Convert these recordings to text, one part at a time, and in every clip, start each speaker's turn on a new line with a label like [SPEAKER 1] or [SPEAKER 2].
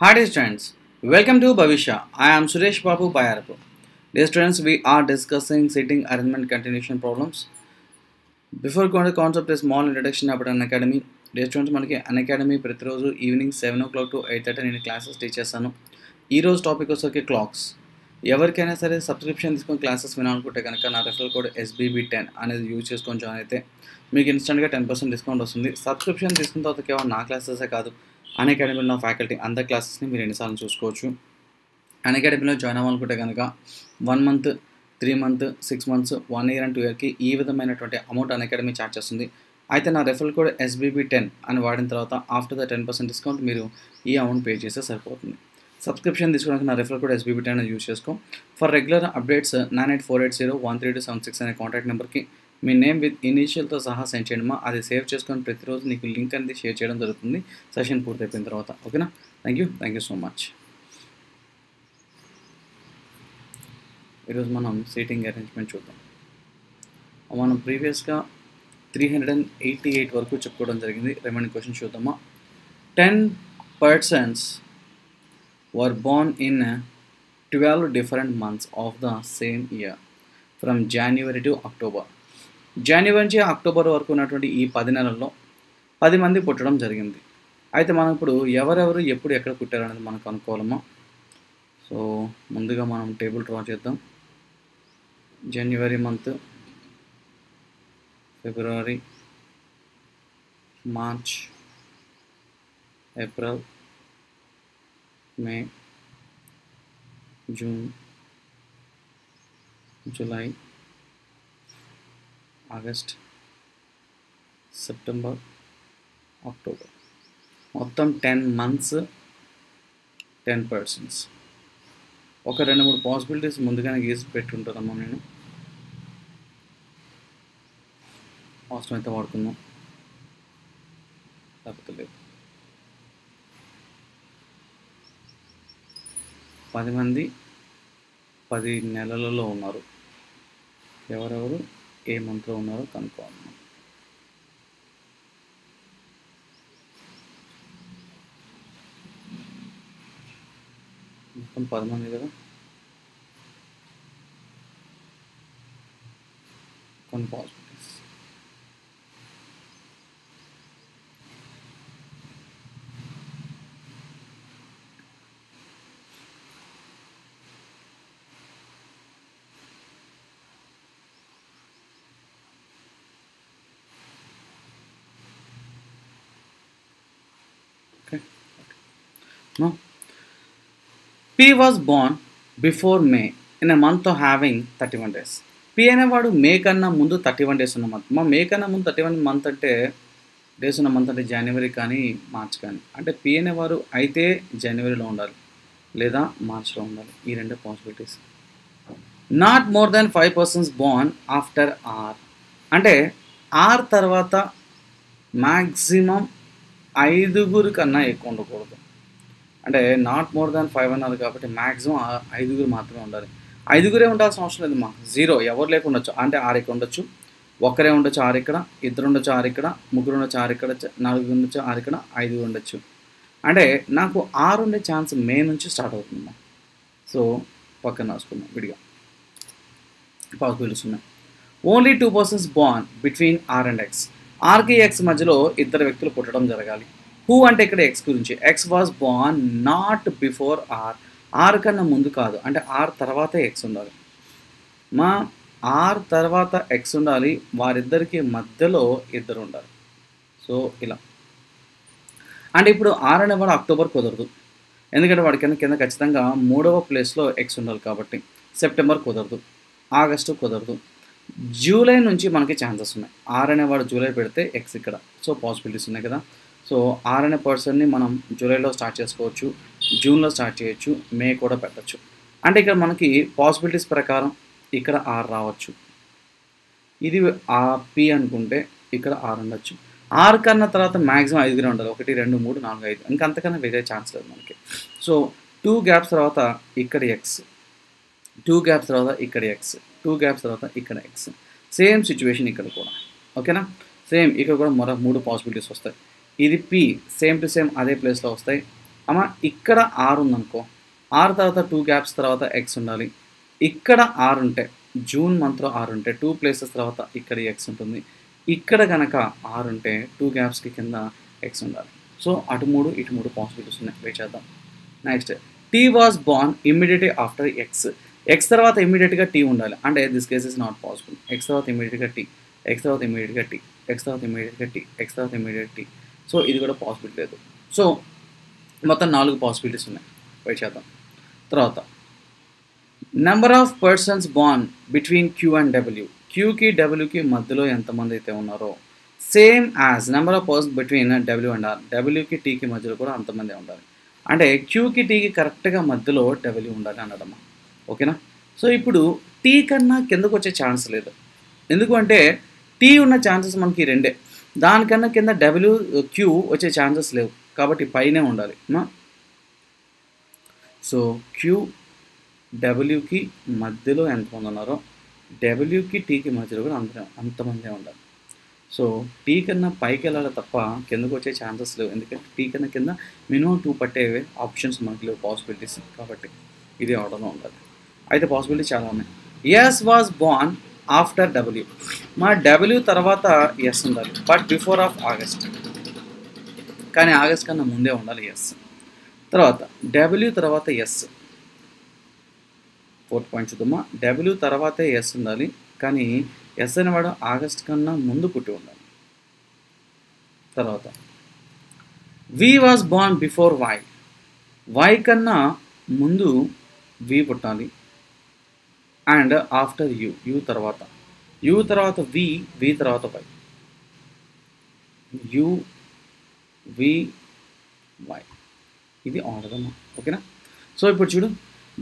[SPEAKER 1] Hi students welcome to Bhavishya I am Suresh Babu Bayarapu dear students we are discussing sitting arrangement continuation problems before కొంత concept is small introduction అప్పుడు Unacademy day students మనకి Unacademy ప్రతిరోజు evening seven o'clock to eight thirty నేను classes teach చేస్తాను. ఈరోజు topic వచ్చేసరికి clocks ఎవరికైనా సరే సబ్స్క్రిప్షన్ తీసుకొని క్లాసెస్ వినాలనుకుంటే కనుక నా రెఫరల్ కోడ్ ఎస్బీబీ టెన్ అనేది యూజ్ చేసుకొని జాయిన్ అయితే మీకు ఇన్స్టెంట్గా టెన్ పర్సెంట్ డిస్కౌంట్ వస్తుంది. సబ్స్క్రిప్షన్ తీసుకున్న తర్వాత కేవలం నా క్లాసెసే కాదు అన్ అకాడమీలో ఫ్యాకల్టీ అందరి క్లాసెస్ని మీరు ఎన్నిసార్లు చూసుకోవచ్చు. అన్ అకాడమీలో జాయిన్ అవ్వాలనుకుంటే కనుక one month three month six months one year and two ఇయర్కి ఈ విధమైనటువంటి అమౌంట్ అన్ అకాడమీ ఛార్జ్ చేస్తుంది. అయితే నా రెఫరల్ కోడ్ ఎస్బీబీ టెన్ అని వాడిన తర్వాత after the ten percent discount మీరు ఈ అమౌంట్ పే చేస్తే సరిపోతుంది. సబ్స్క్రిప్షన్ తీసుకోవడానికి నా referral code SBB ten use చేసుకో. For regular updates nine eight four eight zero one three two seven six అనే కాంటాక్ట్ నెంబర్కి మీ నేమ్ విత్ ఇనీషియల్తో సహా సెండ్ చేయడమా అది సేవ్ చేసుకొని ప్రతిరోజు నీకు లింక్ అనేది షేర్ చేయడం జరుగుతుంది. సెషన్ పూర్తయిపోయిన తర్వాత. ఓకేనా? Thank you thank you so much ఈరోజు మనం సీటింగ్ అరేంజ్మెంట్ చూద్దాం. మనం ప్రీవియస్గా three hundred and eighty eight వరకు చెప్పుకోవడం జరిగింది. రిమైనింగ్ క్వశ్చన్ చూద్దామా ten persons were born in twelve different months of the same year from January to October జనవరి నుంచి అక్టోబర్ వరకు ఉన్నటువంటి ఈ పది నెలల్లో పది మంది పుట్టడం జరిగింది. అయితే మనం ఇప్పుడు ఎవరెవరు ఎప్పుడు ఎక్కడ పుట్టారు అనేది మనకు అనుకోవాలమ్మా సో ముందుగా మనం టేబుల్ డ్రా చేద్దాం. January month February March April May June July August September October. మొత్తం టెన్ మంత్స్ టెన్ పర్సన్స్. ఒక రెండు మూడు పాసిబిలిటీస్ ముందుగానే గీసి పెట్టుంటానమ్మా నేను. అవసరం అయితే వాడుకుందాం. లేకపోతే లేదు. పది మంది పది నెలలలో ఉన్నారు. ఎవరెవరు? ఏ మంత్లో ఉన్నారో కనుక్కోవాలి మనం. మొత్తం పది మంది కదా కొన్ని possibilities Okay. No. P was born before May in a month of having 31 days. P అనేవాడు మే కన్నా ముందు థర్టీ వన్ డేస్ ఉన్న మంత్ మా మే కన్నా ముందు థర్టీ వన్ మంత్ అంటే డేస్ ఉన్న మంత్ అంటే జనవరి కానీ మార్చ్ కానీ. అంటే పి అనేవారు అయితే జనవరిలో ఉండాలి. లేదా మార్చ్లో ఉండాలి. ఈ రెండు possibilities not more than five persons born after R అంటే ఆర్ తర్వాత మ్యాక్సిమం ఐదుగురు కన్నా ఎక్కువ ఉండకూడదు. అంటే నాట్ మోర్ దాన్ ఫైవ్ అన్నారు కాబట్టి మ్యాక్సిమం ఐదుగురు మాత్రమే ఉండాలి. ఐదుగురే ఉండాల్సిన అవసరం లేదు మా జీరో ఎవరు లేకుండొచ్చు. అంటే ఆరు ఇక్కడ ఉండొచ్చు. ఒక్కరే ఉండొచ్చు ఆరు ఇక్కడ ఇద్దరు ఉండొచ్చు ఆరు ఇక్కడ ముగ్గురు ఉండొచ్చు ఆరు ఇక్కడ నాలుగు ఉండొచ్చు ఆరు ఇక్కడ ఐదుగురు ఉండొచ్చు. అంటే నాకు ఆరు ఉండే ఛాన్స్ మే నుంచి స్టార్ట్ అవుతుందమ్మా సో పక్కన రాసుకుందాం. విడిగా. పాసిబిలిటీస్ ఉన్నాయి only two persons born between R and X Arki X మధ్యలో ఇద్దరు వ్యక్తులు పుట్టడం జరగాలి. హూ అంటే ఇక్కడ ఎక్స్ గురించి. X was born not before R R కన్నా ముందు కాదు. అంటే ఆర్ తర్వాతే ఎక్స్ ఉండాలి. మా ఆర్ తర్వాత ఎక్స్ ఉండాలి. వారిద్దరికి మధ్యలో ఇద్దరు ఉండాలి. సో ఇలా. అంటే ఇప్పుడు ఆర్ అనేవాడు అక్టోబర్ కుదరదు. ఎందుకంటే వాడి కింద కింద ఖచ్చితంగా మూడవ ప్లేస్లో ఎక్స్ ఉండాలి కాబట్టి సెప్టెంబర్ కుదరదు. ఆగస్టు కుదరదు. జూలై నుంచి మనకి ఛాన్సెస్ ఉన్నాయి. ఆర్ అనేవాడు జూలై పెడితే ఎక్స్ ఇక్కడ. సో పాసిబిలిటీస్ ఉన్నాయి కదా. సో ఆర్ అనే పర్సన్ని మనం జూలైలో స్టార్ట్ చేసుకోవచ్చు జూన్లో స్టార్ట్ చేయొచ్చు మే కూడా పెట్టచ్చు. అంటే ఇక్కడ మనకి పాసిబిలిటీస్ ప్రకారం ఇక్కడ ఆర్ రావచ్చు. ఇది ఆ పి అనుకుంటే ఇక్కడ ఆర్ ఉండొచ్చు. ఆర్ కన్నా తర్వాత మ్యాక్సిమం ఐదుగురే ఉండాలి. ఒకటి రెండు మూడు నాలుగు ఐదు. ఇంకా అంతకన్నా వేరే ఛాన్స్ లేదు మనకి. సో టూ గ్యాప్స్ తర్వాత ఇక్కడ ఎక్స్ టూ గ్యాప్స్ తర్వాత ఇక్కడ ఎక్స్ టూ గ్యాప్స్ తర్వాత ఇక్కడ ఎక్స్ సేమ్ సిచ్యువేషన్ ఇక్కడ కూడా. ఓకేనా? సేమ్ ఇక్కడ కూడా మరో మూడు పాసిబిలిటీస్ వస్తాయి. ఇది పి సేమ్ టు సేమ్ అదే ప్లేస్లో వస్తాయి. అమ్మ ఇక్కడ ఆర్ ఉందనుకో ఆర్ తర్వాత టూ గ్యాప్స్ తర్వాత ఎక్స్ ఉండాలి. ఇక్కడ ఆర్ ఉంటే జూన్ మంత్లో ఆర్ ఉంటే టూ ప్లేసెస్ తర్వాత ఇక్కడ ఎక్స్ ఉంటుంది. ఇక్కడ కనుక ఆర్ ఉంటే టూ గ్యాప్స్కి కింద ఎక్స్ ఉండాలి. సో అటు మూడు ఇటు మూడు పాసిబిలిటీస్ ఉన్నాయి. వెయిట్ చేద్దాం. Next T was born immediately after X X తర్వాత ఇమ్మీడియట్గా టీ ఉండాలి. అంటే this case is not possible X తర్వాత ఇమ్మీడియట్గా టీ ఎక్స్ తర్వాత ఇమ్మీడియట్గా టీ ఎక్స్ తర్వాత ఇమ్మీడియట్గా టీ ఎక్స్ తర్వాత ఇమ్మీడియట్ టీ సో ఇది కూడా పాసిబిలిటీ లేదు. సో మొత్తం నాలుగు పాసిబిలిటీస్ ఉన్నాయి. వెయిట్ చేద్దాం. తర్వాత number of persons born between Q and W క్యూకి డబ్ల్యూకి మధ్యలో ఎంతమంది అయితే ఉన్నారో same as number of person between W and R డబ్ల్యూకి టీకి మధ్యలో కూడా అంతమంది ఉండాలి. అంటే క్యూకి టీకి కరెక్ట్గా మధ్యలో డబ్ల్యూ ఉండాలి అన్నదమ్మా. ఓకేనా? సో ఇప్పుడు టీ కన్నా కిందకు వచ్చే ఛాన్స్ లేదు ఎందుకంటే టీ ఉన్న ఛాన్సెస్ మనకి రెండే. దానికన్నా కింద డబ్ల్యూ క్యూ వచ్చే ఛాన్సెస్ లేవు. కాబట్టి పైనే ఉండాలి. మా. సో క్యూ డబ్ల్యూకి మధ్యలో ఎంతమంది ఉన్నారో డబ్ల్యూకి టీకి మధ్యలో కూడా అంత అంతమందే ఉండాలి. సో టీ కన్నా పైకి వెళ్ళాలి తప్ప కిందకు వచ్చే ఛాన్సెస్ లేవు. ఎందుకంటే టీ కన్నా కింద మినిమం టూ పట్టేవే ఆప్షన్స్ మనకి లేవు పాసిబిలిటీస్ కాబట్టి ఇది ఆర్డర్లో ఉండాలి. అయితే పాసిబిలిటీ చాలా ఉన్నాయి. S was born after W. మా డబ్ల్యూ తర్వాత ఎస్ ఉండాలి. But before of August. కానీ ఆగస్ట్ కన్నా ముందే ఉండాలి ఎస్. తర్వాత డబ్ల్యూ తర్వాత ఎస్. ఫోర్త్ పాయింట్ చూద్దామా? డబ్ల్యూ తర్వాతే ఎస్ ఉండాలి. కానీ ఎస్ అనేవాడు ఆగస్ట్ కన్నా ముందు పుట్టి ఉండాలి. తర్వాత V was born before Y. Y కన్నా ముందు వి పుట్టాలి. అండ్ ఆఫ్టర్ యూ యూ తర్వాత. యూ తర్వాత వి వి తర్వాత వై. U V Y. ఇది ఆర్డర్ అమ్మా ఓకేనా? సో ఇప్పుడు చూడు.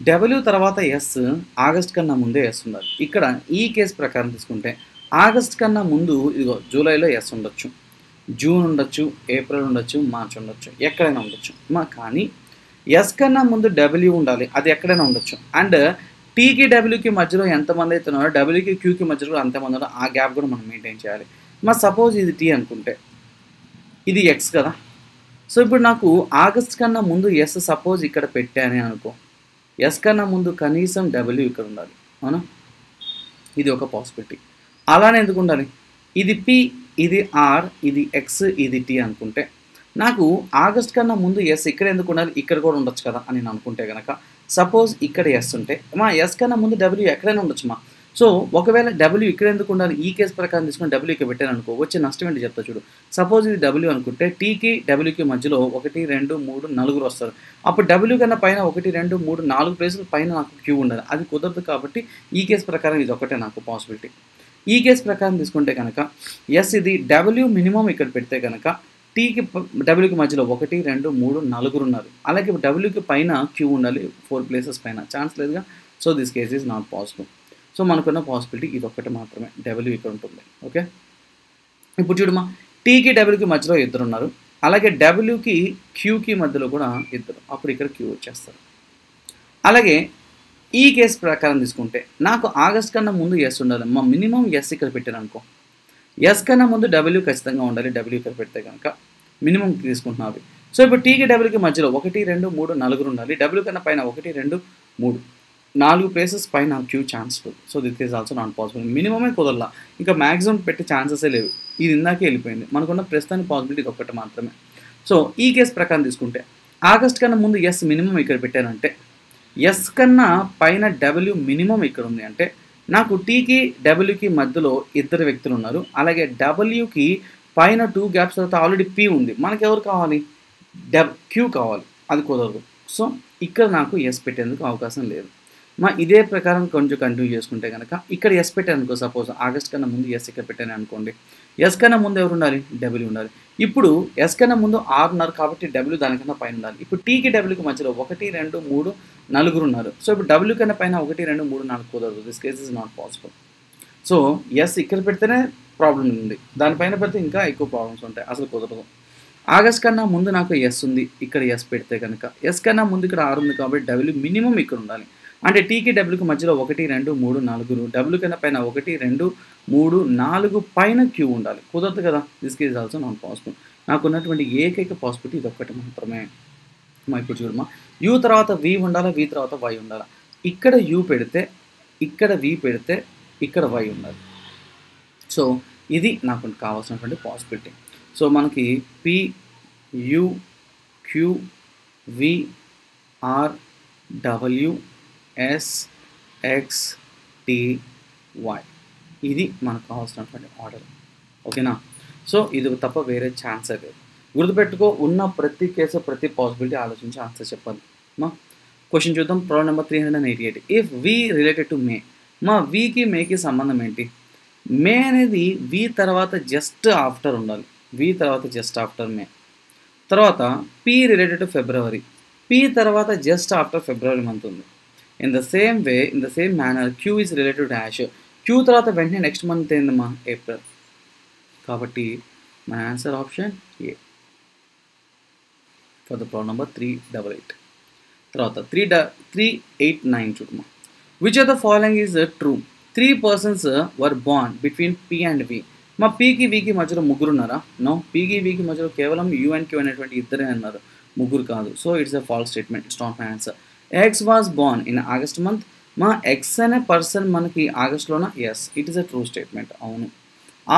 [SPEAKER 1] డబ్ల్యూ తర్వాత ఎస్ ఆగస్ట్ కన్నా ముందే ఎస్ ఉండాలి. ఇక్కడ ఈ కేసు ప్రకారం తీసుకుంటే ఆగస్ట్ కన్నా ముందు ఇదిగో జూలైలో ఎస్ ఉండొచ్చు. జూన్ ఉండొచ్చు ఏప్రిల్ ఉండొచ్చు మార్చ్ ఉండొచ్చు ఎక్కడైనా ఉండొచ్చు. మా కానీ ఎస్ కన్నా ముందు డబ్ల్యూ ఉండాలి. అది ఎక్కడైనా ఉండొచ్చు. అండ్ టీకి డబ్ల్యూకి మధ్యలో ఎంతమంది అయితే ఉన్నారో డబ్ల్యూకి క్యూకి మధ్యలో కూడా అంతమంది ఉన్నారో. ఆ గ్యాప్ కూడా మనం మెయింటైన్ చేయాలి. మా సపోజ్ ఇది టీ అనుకుంటే ఇది ఎక్స్ కదా. సో ఇప్పుడు నాకు ఆగస్ట్ కన్నా ముందు ఎస్ సపోజ్ ఇక్కడ పెట్టానే అనుకో. ఎస్ కన్నా ముందు కనీసం డబ్ల్యూ ఇక్కడ ఉండాలి. అవునా? ఇది ఒక పాసిబిలిటీ అలానే ఎందుకు ఉండాలి? ఇది పి ఇది ఆర్ ఇది ఎక్స్ ఇది టీ అనుకుంటే నాకు ఆగస్ట్ కన్నా ముందు ఎస్ ఇక్కడ ఎందుకు ఉండాలి? ఇక్కడ కూడా ఉండొచ్చు కదా అని నేను అనుకుంటే కనుక సపోజ్ ఇక్కడ ఎస్ ఉంటే మా ఎస్ కన్నా ముందు డబ్ల్యూ ఎక్కడైనా ఉండొచ్చు మా సో ఒకవేళ డబ్ల్యూ ఇక్కడ ఎందుకు ఉండాలి? ఈ కేసు ప్రకారం తీసుకుని డబ్ల్యూ ఇక్కడ పెట్టాను అనుకో వచ్చే నష్టం ఏంటి చెప్తా చూడు. సపోజ్ ఇది డబ్ల్యూ అనుకుంటే టీకి డబ్ల్యూకి మధ్యలో ఒకటి రెండు మూడు నలుగురు వస్తారు. అప్పుడు డబ్ల్యూ కన్నా పైన ఒకటి రెండు మూడు నాలుగు ప్లేసులు పైన నాకు క్యూ ఉండాలి. అది కుదరదు కాబట్టి ఈ కేసు ప్రకారం ఇది ఒకటే నాకు పాసిబిలిటీ ఈ కేసు ప్రకారం తీసుకుంటే కనుక ఎస్ ఇది డబ్ల్యూ మినిమం ఇక్కడ పెడితే కనుక టీకి డబ్ల్యూకి మధ్యలో ఒకటి రెండు మూడు నలుగురు ఉన్నారు. అలాగే డబ్ల్యూకి పైన క్యూ ఉండాలి ఫోర్ ప్లేసెస్ పైన. ఛాన్స్ లేదుగా. So this case is not possible. So మనకున్న పాసిబిలిటీ ఇది ఒక్కటి మాత్రమే. డబ్ల్యూ ఇక్కడ ఉంటుంది. ఓకే? ఇప్పుడు చూడమా టీకి డబ్ల్యూకి మధ్యలో ఇద్దరు ఉన్నారు. అలాగే డబ్ల్యూకి క్యూకి మధ్యలో కూడా ఇద్దరు. అప్పుడు ఇక్కడ క్యూ వచ్చేస్తారు. అలాగే ఈ కేసు ప్రకారం తీసుకుంటే నాకు ఆగస్ట్ కన్నా ముందు ఎస్ ఉండాలి. మా మినిమం ఎస్ ఇక్కడ పెట్టాను అనుకో ఎస్ కన్నా ముందు డబ్ల్యూ ఖచ్చితంగా ఉండాలి. డబ్ల్యూ ఇక్కడ పెడితే కనుక మినిమం తీసుకుంటున్నారు సో ఇప్పుడు టీకి డబ్ల్యూకి మధ్యలో ఒకటి రెండు మూడు నలుగురు ఉండాలి. డబ్ల్యూ కన్నా పైన ఒకటి రెండు మూడు. నాలుగు ప్లేసెస్ పైన Q chance so that is also not possible. మినిమమే కుదరలా. ఇంకా మ్యాక్సిమం పెట్టే ఛాన్సెసే లేవు. ఇది ఇందాకే వెళ్ళిపోయింది. మనకున్న ప్రస్తుతానికి పాసిబిలిటీ ఒక్కటి మాత్రమే. సో ఈ కేసు ప్రకారం తీసుకుంటే ఆగస్ట్ కన్నా ముందు ఎస్ మినిమం ఇక్కడ పెట్టానంటే ఎస్ కన్నా పైన డబ్ల్యూ మినిమం ఇక్కడ ఉంది అంటే నాకు టీకి డబ్ల్యూకి మధ్యలో ఇద్దరు వ్యక్తులు ఉన్నారు. అలాగే డబ్ల్యూకి పైన టూ గ్యాప్స్ తర్వాత ఆల్రెడీ పీ ఉంది. మనకి ఎవరు కావాలి? డబ్ క్యూ కావాలి. అది కుదరదు. సో ఇక్కడ నాకు ఎస్ పెట్టేందుకు అవకాశం లేదు. మా ఇదే ప్రకారం కొంచెం కంటిన్యూ చేసుకుంటే కనుక ఇక్కడ ఎస్ పెట్టాను అనుకో సపోజ్ ఆగస్ట్ కన్నా ముందు ఎస్ ఇక్కడ పెట్టాను అనుకోండి. ఎస్ కన్నా ముందు ఎవరు ఉండాలి? డబ్ల్యూ ఉండాలి. ఇప్పుడు ఎస్ కన్నా ముందు ఆరు ఉన్నారు కాబట్టి డబ్ల్యూ దానికన్నా పైన ఉండాలి. ఇప్పుడు టీకి డబ్ల్యూకి మధ్యలో ఒకటి రెండు మూడు నలుగురు ఉన్నారు. సో ఇప్పుడు డబ్ల్యూ కన్నా పైన ఒకటి రెండు మూడు నాలుగు కుదరదు. This case is not possible so S ఇక్కడ పెడితేనే ప్రాబ్లం ఉంది. దానిపైన పెడితే ఇంకా ఎక్కువ ప్రాబ్లమ్స్ ఉంటాయి. అసలు కుదరదు. ఆగస్ట్ కన్నా ముందు నాకు ఎస్ ఉంది. ఇక్కడ ఎస్ పెడితే కనుక. ఎస్ కన్నా ముందు ఇక్కడ ఆరు ఉంది కాబట్టి డబ్ల్యూ మినిమం ఇక్కడ ఉండాలి. అంటే టీకి డబ్ల్యూకి మధ్యలో ఒకటి రెండు మూడు నాలుగు డబ్ల్యూ కన్నా పైన ఒకటి రెండు మూడు నాలుగు పైన క్యూ ఉండాలి. కుదరదు కదా. This case also non possible నాకు ఉన్నటువంటి ఏకైక పాసిబిలిటీ ఇది ఒక్కటి మాత్రమే. మా ఇప్పుడు చూడమా? యూ తర్వాత వి ఉండాలా? వి తర్వాత వై ఉండాలా? ఇక్కడ యూ పెడితే ఇక్కడ వి పెడితే ఇక్కడ వై ఉండాలి. సో ఇది నాకు కావాల్సినటువంటి పాసిబిలిటీ సో మనకి P U Q V R W S X T Y ఇది మనకు కావాల్సినటువంటి ఆర్డర్ ఓకేనా? సో ఇది తప్ప వేరే ఛాన్స్ లేదు. గుర్తుపెట్టుకో ఉన్న ప్రతి కేసు ప్రతి పాసిబిలిటీ ఆలోచించి ఆన్సర్ చెప్పాలి. మా క్వశ్చన్ చూద్దాం. Problem number three hundred eighty eight if we related to May మా వీకి మేకి సంబంధం ఏంటి? మే అనేది వి తర్వాత జస్ట్ ఆఫ్టర్ ఉండాలి. వి తర్వాత జస్ట్ ఆఫ్టర్ మే. తర్వాత P related to February. P తర్వాత జస్ట్ ఆఫ్టర్ ఫిబ్రవరి మంత్ ఉంది. In the same way in the same manner Q is related dash. Q తర్వాత వెంటనే నెక్స్ట్ మంత్ ఏందమ్మా? ఏప్రిల్. కాబట్టి మన answer option A. For the problem number three double eight. తర్వాత three డ three eight nine చూడమ్మా which are the following is true? Three persons were bond between P and V మా పీకి వీకి మధ్యలో ముగ్గురు ఉన్నారా? నో పీకి వీకి మధ్యలో కేవలం యూ అండ్ క్యూ అనేటువంటి ఇద్దరే అన్నారు ముగ్గురు కాదు. So it's a false statement it's not my answer X was born in August month మా ఎక్స్ అనే పర్సన్ మనకి ఆగస్ట్లోన? Yes it is a true statement అవును.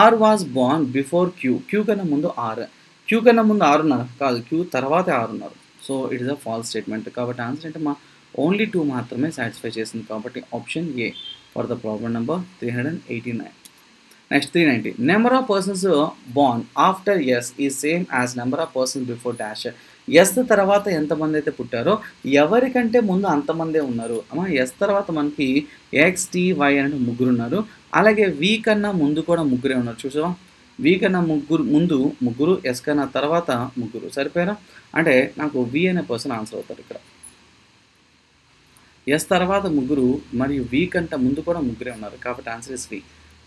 [SPEAKER 1] R was born before Q Q కన్నా ముందు ఆర్ క్యూ కన్నా ముందు ఆరు ఉన్నారు. కాదు. క్యూ తర్వాత ఆరు ఉన్నారు. So it is a false statement కాబట్టి ఆన్సర్ అంటే మా ఓన్లీ టూ మాత్రమే సాటిస్ఫై చేసింది. కాబట్టి option A for the problem number three hundred eighty nine next three ninety number of persons born after S is same as number of persons before dash S తర్వాత ఎంతమంది అయితే పుట్టారో ఎవరికంటే ముందు అంతమందే ఉన్నారు. అమ్మా ఎస్ తర్వాత మనకి ఎక్స్ టీ వై అనే ముగ్గురు ఉన్నారు అలాగే వి కన్నా ముందు కూడా ముగ్గురే ఉన్నారు. చూసావా? వి కన్నా ముగ్గురు ముందు ముగ్గురు ఎస్ కన్నా తర్వాత ముగ్గురు. సరిపోయారా? అంటే నాకు వి అనే పర్సన్ ఆన్సర్ అవుతారు ఇక్కడ. ఎస్ తర్వాత ముగ్గురు మరియు వి కంటే ముందు కూడా ముగ్గురే ఉన్నారు. కాబట్టి answer is V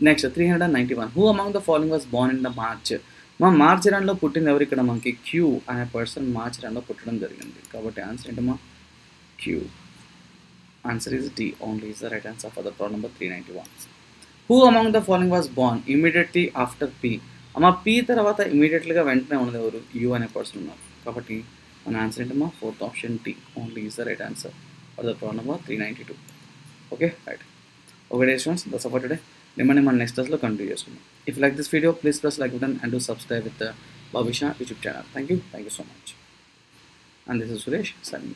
[SPEAKER 1] next three hundred and ninety one who among the following was born in the March మా మార్చ్ రన్లో పుట్టింది ఎవరు ఇక్కడ? మనకి క్యూ అనే పర్సన్ మార్చ్ రన్లో పుట్టడం జరిగింది. కాబట్టి ఆన్సర్ ఏంటమ్మా? Q answer is D only is the right answer for the problem number three ninety one who among the following was born immediately after P అమ్మ పీ తర్వాత ఇమీడియట్లీగా వెంటనే ఉన్నది ఎవరు? యూ అనే పర్సన్ ఉన్నారు. కాబట్టి మన ఆన్సర్ ఏంటమ్మా? Fourth option T only is the right answer for the problem number three ninety two okay right okay students that's for today మిమ్మల్ని మన నెక్స్ట్ క్లాస్లో కంటిన్యూ చేసుకుందాం. If like this video please press like button and to subscribe with Babisha YouTube channel thank you thank you so much and this is Suresh signing